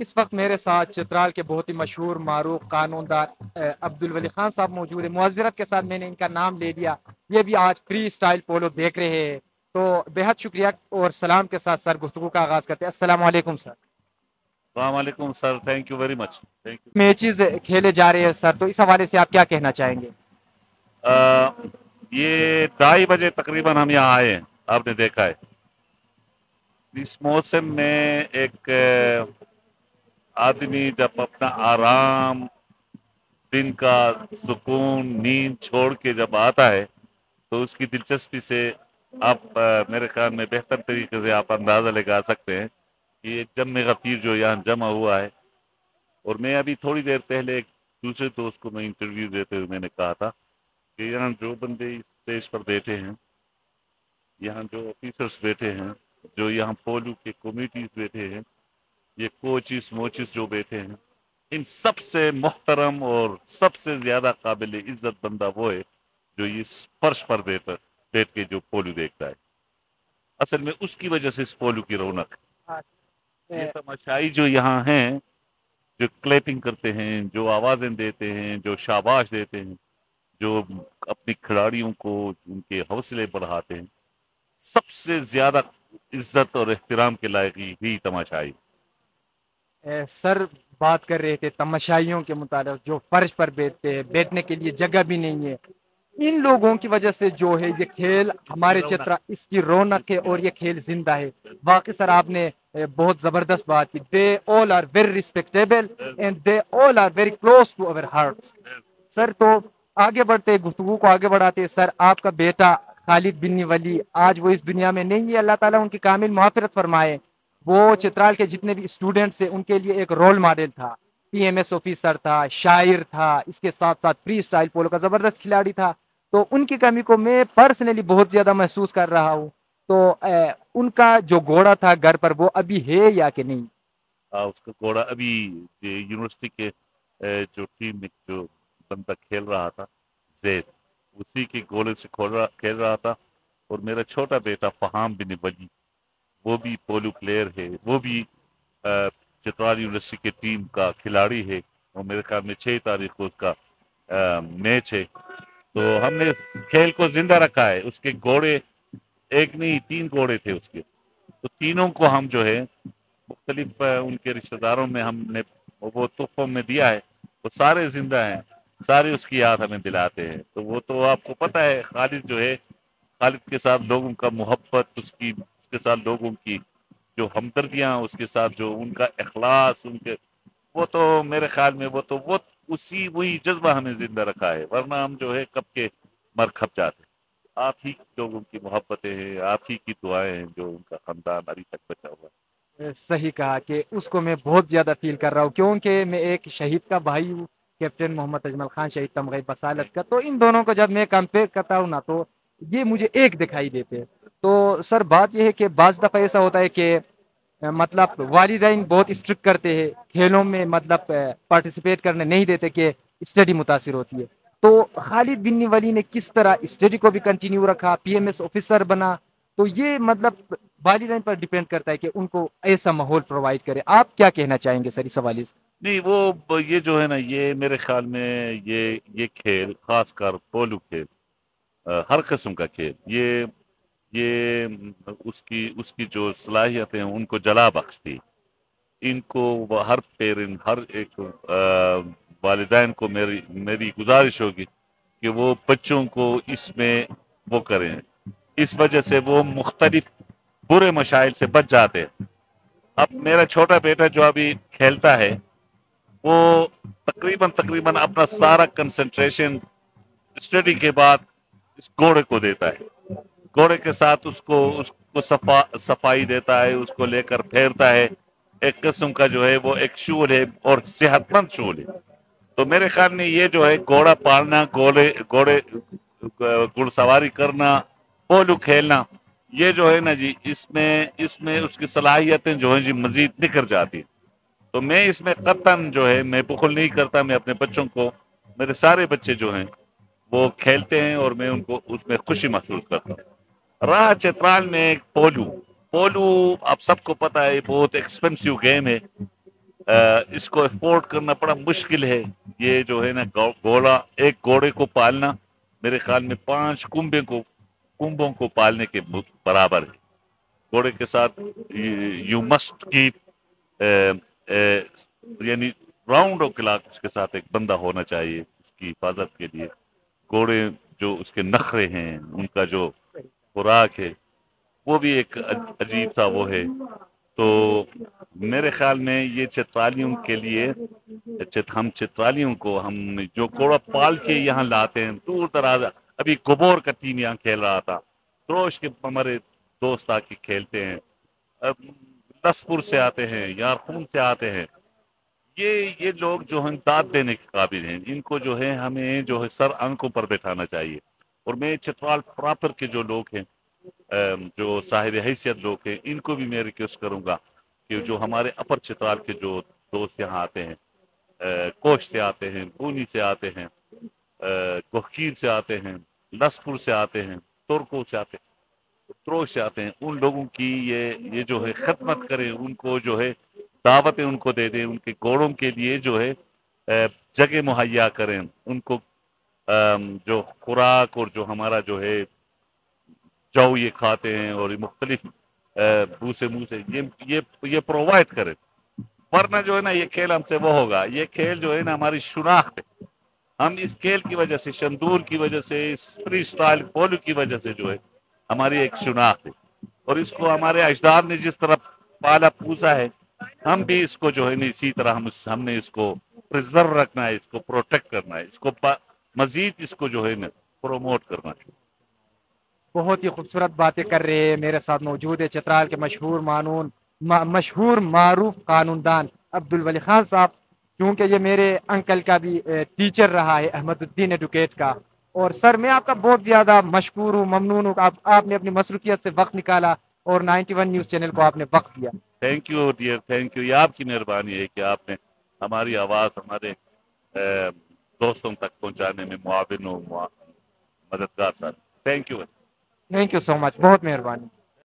इस वक्त मेरे साथ चित्राल के बहुत ही मशहूर मारूफ कानूनदार अब्दुल वली खान साहब मौजूद है। मुआजरत के साथ मैंने इनका नाम ले लिया। ये भी आज फ्री स्टाइल पोलो देख रहे हैं। तो बेहद शुक्रिया और सलाम के साथ सर गुफ्तु का आगाज़ करते हैं। अस्सलाम वालेकुम सर। वालेकुम sir thank you very much thank you matches खेले जा रहे हैं सर तो इस हवाले से आप क्या कहना चाहेंगे? आ, ये ढाई बजे तकरीबन हम यहाँ आए हैं आपने देखा है। इस मौसम में एक आदमी जब अपना आराम, दिन का सुकून, नींद छोड़ के जब आता है तो उसकी दिलचस्पी से आप मेरे ख्याल में बेहतर तरीके से आप अंदाज़ा लगा सकते हैं कि एक जम गफीर जो यहाँ जमा हुआ है। और मैं अभी थोड़ी देर पहले एक दूसरे दोस्त को मैं इंटरव्यू देते हुए मैंने कहा था कि यहाँ जो बंदे स्टेज पर बैठे हैं, यहाँ जो ऑफिसर्स बैठे हैं, जो यहाँ पोलू के कमिटीज बैठे हैं ये कोचिस मोचिस जो बैठे हैं इन सबसे मोहतरम और सबसे ज़्यादा काबिल इज़्ज़त बंदा वो है जो इस फर्श पर बैठ बैठ के जो पोलू देखता है। असल में उसकी वजह से इस पोलू की रौनक। ये तमाशाई जो यहाँ हैं जो क्लैपिंग करते हैं जो आवाज़ें देते हैं जो शाबाश देते हैं जो अपनी खिलाड़ियों को उनके हौसले बढ़ाते हैं सबसे ज़्यादा इज़्ज़त और एहतराम के लायक ही तमाशाई। सर बात कर रहे थे तमाशाइयों के मुताबिक, जो फर्श पर बैठते हैं, बैठने के लिए जगह भी नहीं है। इन लोगों की वजह से जो है, ये खेल हमारे चित्रा इसकी रौनक है और ये खेल ज़िंदा है। वाकई सर, आपने बहुत ज़बरदस्त बात की। They all are very respectable and they all are very close to our heart sir तो आगे बढ़ते गुफ्तु को आगे बढ़ाते। सर, आपका बेटा खालिद बिन्नी वली आज वो इस दुनिया में नहीं है। अल्लाह ताला उनकी कामिल मुआफरत फरमाए। वो चित्राल के जितने भी स्टूडेंट्स हैं उनके लिए एक रोल मॉडल था। पीएमएस ऑफिसर था शायर था इसके साथ साथ फ्री स्टाइल पोलो का ज़बरदस्त खिलाड़ी था। तो उनकी कमी को मैं पर्सनली बहुत ज़्यादा महसूस कर रहा हूँ। तो ए, उनका जो घोड़ा था घर पर वो अभी है या कि नहीं? आ, उसका घोड़ा अभी यूनिवर्सिटी के जो टीम में जो बंदा खेल रहा था जैद उसी के गोले से खोल रहा खेल रहा था। और मेरा छोटा बेटा फहाम बिन वली वो भी पोलो प्लेयर है, वो भी चित्राल यूनिवर्सिटी की टीम का खिलाड़ी है और मेरे ख्याल में छह तारीख को उसका मैच है। तो हमने खेल को ज़िंदा रखा है, उसके घोड़े, एक नहीं, तीन घोड़े थे उसके। तो तीनों को हम जो है, मुख्तलिफ़ उनके रिश्तेदारों में हमने वो तोहफों में दिया है, वो सारे ज़िंदा हैं, सारे उसकी याद हमें दिलाते हैं। तो वो तो आपको पता है, खालिद जो है, खालिद के साथ लोगों का मोहब्बत, उसकी उसके साथ लोगों की जो हमदर्दियाँ, उसके साथ जो उनका अखलास उनके, वो तो मेरे ख्याल में वो तो वो उसी, वही जज्बा हमें ज़िंदा रखा है, वरना हम जो है कब के मर खप जाते आप ही लोगों की मोहब्बतें हैं, आप ही की दुआएँ हैं जो उनका खानदान अभी तक बचा हुआ सही कहा कि उसको मैं बहुत ज़्यादा फील कर रहा हूँ, क्योंकि मैं एक शहीद का भाई हूँ, कैप्टन मोहम्मद अजमल खान, शहीद तमगई बसालत का। तो इन दोनों को जब मैं कंपेयर करता हूँ ना तो ये मुझे एक दिखाई देते हैं। तो सर बात यह है कि बज दफ़ा ऐसा होता है कि मतलब वालदेन बहुत स्ट्रिक्ट करते हैं खेलों में मतलब पार्टिसिपेट करने नहीं देते कि स्टडी मुतासर होती है। तो खालिद बिन वली ने किस तरह स्टडी को भी कंटिन्यू रखा पीएमएस ऑफिसर बना तो ये मतलब वालदेन पर डिपेंड करता है कि उनको ऐसा माहौल प्रोवाइड करे। आप क्या कहना चाहेंगे सर इस हवाले नहीं वो ये जो है ना ये मेरे ख्याल में ये ये खेल खासकर पोलू खेल आ, हर किस्म का खेल ये ये, उसकी उसकी जो सलाहियत है, उनको जला बख्शती इनको हर पेरेंट हर एक वालदेन को मेरी मेरी गुजारिश होगी कि वो बच्चों को इसमें वो करें। इस वजह से वो मुख्तलिफ़ बुरे मशाइल से बच जाते हैं। अब मेरा छोटा बेटा जो अभी खेलता है, वो तकरीबन तकरीबन अपना सारा कंसंट्रेशन स्टडी के बाद इस घोड़े को देता है। घोड़े के साथ उसको उसको सफ़ा, सफ़ाई देता है, उसको लेकर फेरता है। एक किस्म का जो है वो एक शूल है और सेहतमंद शूल है। तो मेरे ख्याल में ये जो है घोड़ा पालना, घोड़े घोड़े, घुड़सवारी करना, पोलू खेलना, ये जो है ना जी, इसमें इसमें उसकी सलाहियतें जो है जी मजीद निकल जाती तो मैं इसमें कतन जो है, मैं बुखल नहीं करता, मैं अपने बच्चों को, मेरे सारे बच्चे जो हैं, वो खेलते हैं और मैं उनको उसमें खुशी महसूस करता हूँ। राह चित्राल में एक पोलू पोलू आप सबको पता है बहुत एक्सपेंसिव गेम है। आ, इसको एक्सपोर्ट करना बड़ा मुश्किल है। ये जो है ना घोड़ा एक घोड़े को पालना मेरे ख्याल में पाँच कुंभे को कुंभों को पालने के बराबर है। घोड़े के साथ यू मस्ट कीप यानी राउंड ऑफ़ क्लाक उसके साथ एक बंदा होना चाहिए उसकी हिफाजत के लिए। घोड़े जो उसके नखरे हैं उनका जो खुराक है वो भी एक अजीब सा वो है। तो मेरे ख्याल में ये चित्रालियों के लिए चित, हम चित्रालियों को हम जो घोड़ा पाल के यहाँ लाते हैं दूर दराज अभी गोबोर का टीम यहाँ खेल रहा था। त्रोश के हमारे दोस्त आके खेलते हैं। लसपुर से आते हैं यारखून से आते हैं। ये ये लोग जो हैं दाद देने के काबिल हैं। इनको जो है हमें जो है सर अंकों पर बैठाना चाहिए। और मैं चित्राल प्रॉपर के जो लोग हैं जो साहिब हैसियत लोग हैं, इनको भी मैं रिक्वेस्ट करूँगा कि जो हमारे अपर चित्राल के जो दोस्त यहाँ आते हैं कोश से आते हैं पूनी से आते हैं कोहकीर से आते हैं, लसपुर से आते हैं, तुर्कों से आते हैं त्रोश से आते हैं, उन लोगों की ये ये जो है खदमत करें, उनको जो है दावतें उनको दे दें, उनके घोड़ों के लिए जो है जगह मुहैया करें, उनको जो खुराक और जो हमारा जो है, जौ ये खाते हैं और मुख्तलिफ़ भूसे मुँह से ये ये ये प्रोवाइड करें। वरना जो है ना, ये खेल हमसे वो होगा। ये खेल जो है ना, हमारी शुनाख्त है। हम इस खेल की वजह से, शंदूर की वजह से फ्री स्टाइल पोलो की वजह से जो है, हमारी एक शुनाख्त है। और इसको हमारे अजदाद ने जिस तरह पाला पूसा है, हम भी इसको जो है ना, इसी तरह हम हमने इसको प्रिजर्व रखना है, इसको प्रोटेक्ट करना है। इसको मजीद इसको जो है ना प्रोमोट करना है बहुत ही खूबसूरत बातें कर रहे हैं मेरे साथ मौजूद है चित्राल के मशहूर मानून मशहूर मारूफ कानूनदान अब्दुल वली खान साहब। क्योंकि ये मेरे अंकल का भी टीचर रहा है अहमदुद्दीन एडुकेट का। और सर मैं आपका बहुत ज़्यादा मशहूर हूँ ममनून हूँ आप, आपने अपनी मसरूफियत से वक्त निकाला और 91 न्यूज़ चैनल को आपने वक्त दिया। Thank you dear thank you ये आपकी मेहरबानी है कि आपने हमारी आवाज़ हमारे दोस्तों तक पहुँचाने में मुआविन मददगार sir thank you thank you so much बहुत मेहरबानी।